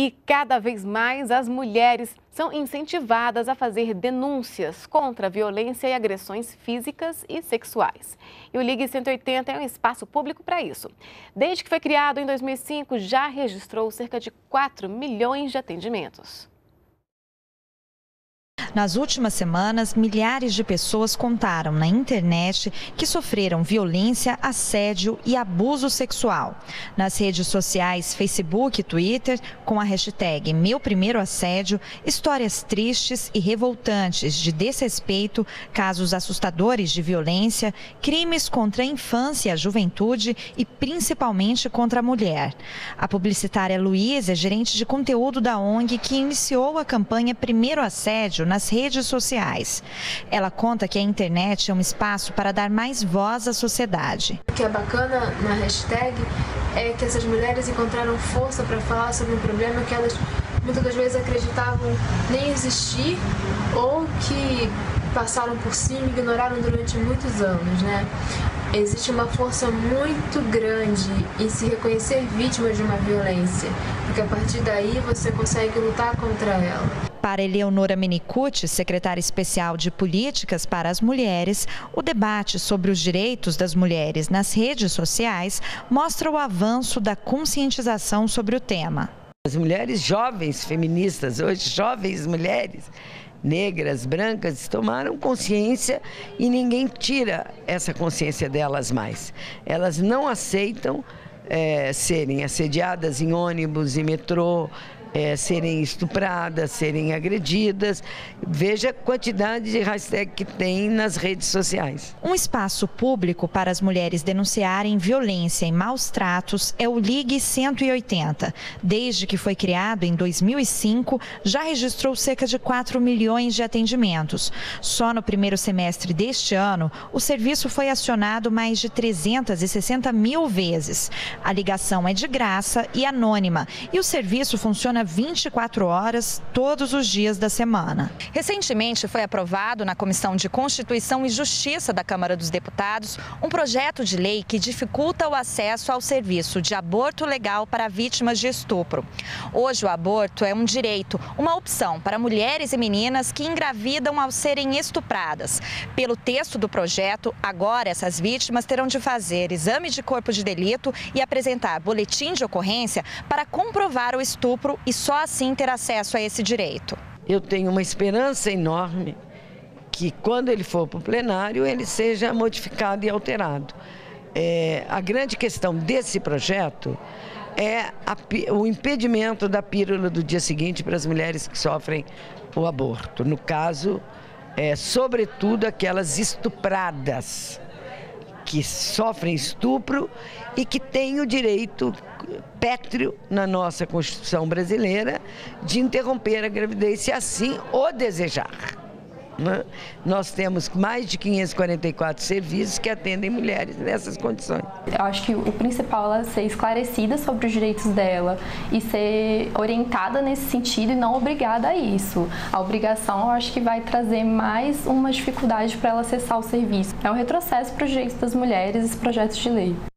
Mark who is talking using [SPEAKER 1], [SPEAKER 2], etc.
[SPEAKER 1] E cada vez mais as mulheres são incentivadas a fazer denúncias contra violência e agressões físicas e sexuais. E o Ligue 180 é um espaço público para isso. Desde que foi criado em 2005, já registrou cerca de 4 milhões de atendimentos.
[SPEAKER 2] Nas últimas semanas, milhares de pessoas contaram na internet que sofreram violência, assédio e abuso sexual. Nas redes sociais Facebook e Twitter, com a hashtag Meu Primeiro Assédio, histórias tristes e revoltantes de desrespeito, casos assustadores de violência, crimes contra a infância e a juventude e principalmente contra a mulher. A publicitária Luísa é gerente de conteúdo da ONG que iniciou a campanha Primeiro Assédio nas nas redes sociais. Ela conta que a internet é um espaço para dar mais voz à sociedade.
[SPEAKER 3] O que é bacana na hashtag é que essas mulheres encontraram força para falar sobre um problema que elas muitas das vezes acreditavam nem existir ou que passaram por cima e ignoraram durante muitos anos, né? Existe uma força muito grande em se reconhecer vítima de uma violência, porque a partir daí você consegue lutar contra ela.
[SPEAKER 2] Para Eleonora Menicucci, secretária especial de Políticas para as Mulheres, o debate sobre os direitos das mulheres nas redes sociais mostra o avanço da conscientização sobre o tema.
[SPEAKER 4] As mulheres jovens feministas, hoje jovens mulheres, negras, brancas, tomaram consciência e ninguém tira essa consciência delas mais. Elas não aceitam é, serem assediadas em ônibus e metrô, é, serem estupradas, serem agredidas. Veja a quantidade de hashtag que tem nas redes sociais.
[SPEAKER 2] Um espaço público para as mulheres denunciarem violência e maus tratos é o Ligue 180. Desde que foi criado em 2005, já registrou cerca de 4 milhões de atendimentos. Só no primeiro semestre deste ano, o serviço foi acionado mais de 360 mil vezes. A ligação é de graça e anônima e o serviço funciona funciona 24 horas todos os dias da semana. Recentemente foi aprovado na Comissão de Constituição e Justiça da Câmara dos Deputados um projeto de lei que dificulta o acesso ao serviço de aborto legal para vítimas de estupro. Hoje o aborto é um direito, uma opção para mulheres e meninas que engravidam ao serem estupradas. Pelo texto do projeto, agora essas vítimas terão de fazer exame de corpo de delito e apresentar boletim de ocorrência para comprovar o estupro e só assim ter acesso a esse direito.
[SPEAKER 4] Eu tenho uma esperança enorme que quando ele for para o plenário ele seja modificado e alterado. É, a grande questão desse projeto é a, o impedimento da pílula do dia seguinte para as mulheres que sofrem o aborto. No caso, é, sobretudo aquelas estupradas que sofrem estupro e que têm o direito pétreo na nossa Constituição brasileira de interromper a gravidez se assim o desejar. Né? Nós temos mais de 544 serviços que atendem mulheres nessas condições.
[SPEAKER 5] Eu acho que o principal é ser esclarecida sobre os direitos dela e ser orientada nesse sentido e não obrigada a isso. A obrigação eu acho que vai trazer mais uma dificuldade para ela acessar o serviço. É um retrocesso para os direitos das mulheres esse projeto de lei.